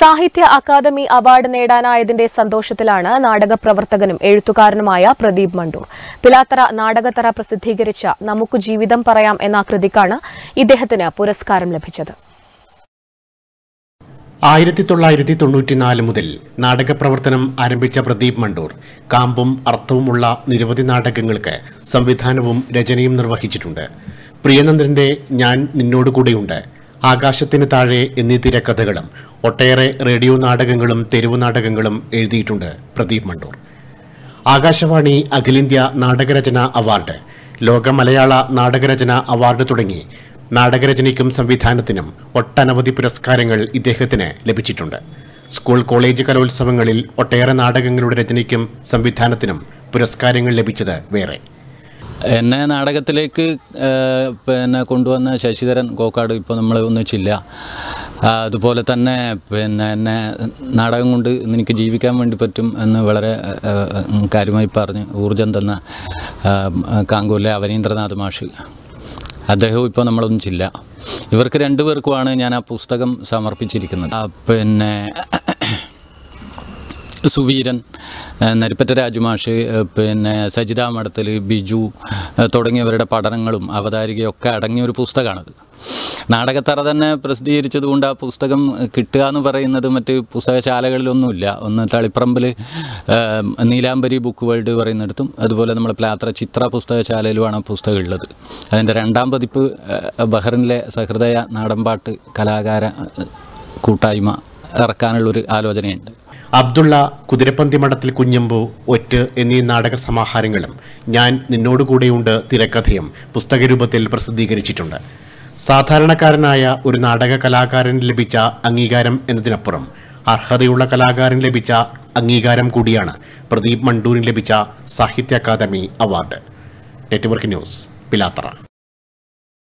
സാഹിത്യ അക്കാദമി അവാർഡ് നേടാനായതിന്റെ സന്തോഷത്തിലാണ് നാടകപ്രവർത്തകനും എഴുത്തുകാരനുമായ പ്രദീപ് മണ്ടൂർ. പിലാത്തറ നാടകത്തറ പ്രസിദ്ധീകരിച്ച നമുക്ക് ജീവിതം പറയാം എന്ന കൃതിക്കാണ് ഇദ്ദേഹത്തിന് പുരസ്കാരം ലഭിച്ചത്. ആയിരത്തി തൊള്ളായിരത്തി തൊണ്ണൂറ്റിനാല് മുതൽ നാടകപ്രവർത്തനം ആരംഭിച്ച പ്രദീപ് മണ്ടൂർ കാമ്പും അർത്ഥവുമുള്ള നിരവധി നാടകങ്ങൾക്ക് സംവിധാനവും രചനയും നിർവഹിച്ചിട്ടുണ്ട്. പ്രിയനന്ദന്റെ ഞാൻ നിന്നോട് കൂടെയുണ്ട് ആകാശത്തിന് താഴെ എന്നീ തിരക്കഥകളും ഒട്ടേറെ റേഡിയോ നാടകങ്ങളും തെരുവു നാടകങ്ങളും എഴുതിയിട്ടുണ്ട് പ്രദീപ് മണ്ടൂർ. ആകാശവാണി അഖിലേന്ത്യാ നാടകരചന അവാർഡ് ലോക മലയാള നാടകരചന അവാർഡ് തുടങ്ങി നാടകരചനയ്ക്കും സംവിധാനത്തിനും ഒട്ടനവധി പുരസ്കാരങ്ങൾ ഇദ്ദേഹത്തിന് ലഭിച്ചിട്ടുണ്ട്. സ്കൂൾ കോളേജ് കലോത്സവങ്ങളിൽ ഒട്ടേറെ നാടകങ്ങളുടെ രചനയ്ക്കും സംവിധാനത്തിനും പുരസ്കാരങ്ങൾ ലഭിച്ചത് വേറെ. എന്നെ നാടകത്തിലേക്ക് പിന്നെ കൊണ്ടുവന്ന ശശിധരൻ കോക്കാട് ഇപ്പോൾ നമ്മൾ ഒന്നിച്ചില്ല. അതുപോലെ തന്നെ പിന്നെ എന്നെ നാടകം കൊണ്ട് എനിക്ക് ജീവിക്കാൻ വേണ്ടി പറ്റും എന്ന് വളരെ കാര്യമായി പറഞ്ഞ് ഊർജം തന്ന കാങ്കൂലെ അവനീന്ദ്രനാഥ് മാഷ്. അദ്ദേഹവും ഇപ്പോൾ നമ്മളൊന്നിച്ചില്ല. ഇവർക്ക് രണ്ടുപേർക്കുമാണ് ഞാൻ ആ പുസ്തകം സമർപ്പിച്ചിരിക്കുന്നത്. പിന്നെ സുവീരൻ നരിപ്പറ്റ രാജുമാഷ് പിന്നെ സജിത മഠത്തിൽ ബിജു തുടങ്ങിയവരുടെ പഠനങ്ങളും അവതാരികയൊക്കെ അടങ്ങിയ ഒരു പുസ്തകമാണത്. നാടകത്തറ തന്നെ പ്രസിദ്ധീകരിച്ചതുകൊണ്ട് ആ പുസ്തകം കിട്ടുക എന്ന് പറയുന്നത് മറ്റ് പുസ്തകശാലകളിലൊന്നുമില്ല. ഒന്ന് തളിപ്പറമ്പിൽ നീലാംബരി ബുക്ക് വേൾഡ് പറയുന്നിടത്തും അതുപോലെ നമ്മൾ പ്ലാത്ര ചിത്ര പുസ്തകശാലയിലുമാണ് ആ പുസ്തകം ഉള്ളത് അതിന്റെ രണ്ടാം പതിപ്പ് ബഹ്റിനിലെ സഹൃദയ നാടൻപാട്ട് കലാകാര കൂട്ടായ്മ ഇറക്കാനുള്ളൊരു ആലോചനയുണ്ട്. അബ്ദുള്ള കുതിരപ്പന്തി മഠത്തിൽ കുഞ്ഞമ്പു ഒറ്റ് എന്നീ നാടക സമാഹാരങ്ങളും ഞാൻ നിന്നോടുകൂടെയുണ്ട് തിരക്കഥയും പുസ്തകരൂപത്തിൽ പ്രസിദ്ധീകരിച്ചിട്ടുണ്ട്. സാധാരണക്കാരനായ ഒരു നാടക കലാകാരന് ലഭിച്ച അംഗീകാരം എന്നതിനപ്പുറം അർഹതയുള്ള കലാകാരന് ലഭിച്ച അംഗീകാരം കൂടിയാണ് പ്രദീപ് മണ്ടൂരിന് ലഭിച്ച Sahitya Akademi award. Network news Pilathara.